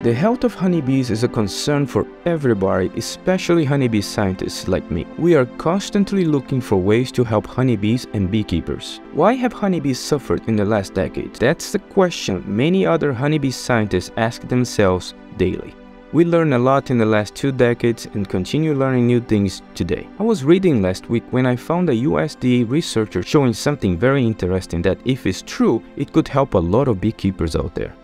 The health of honeybees is a concern for everybody, especially honeybee scientists like me. We are constantly looking for ways to help honeybees and beekeepers. Why have honeybees suffered in the last decade? That's the question many other honeybee scientists ask themselves daily. We learned a lot in the last two decades and continue learning new things today. I was reading last week when I found a USDA researcher showing something very interesting that if it's true, it could help a lot of beekeepers out there.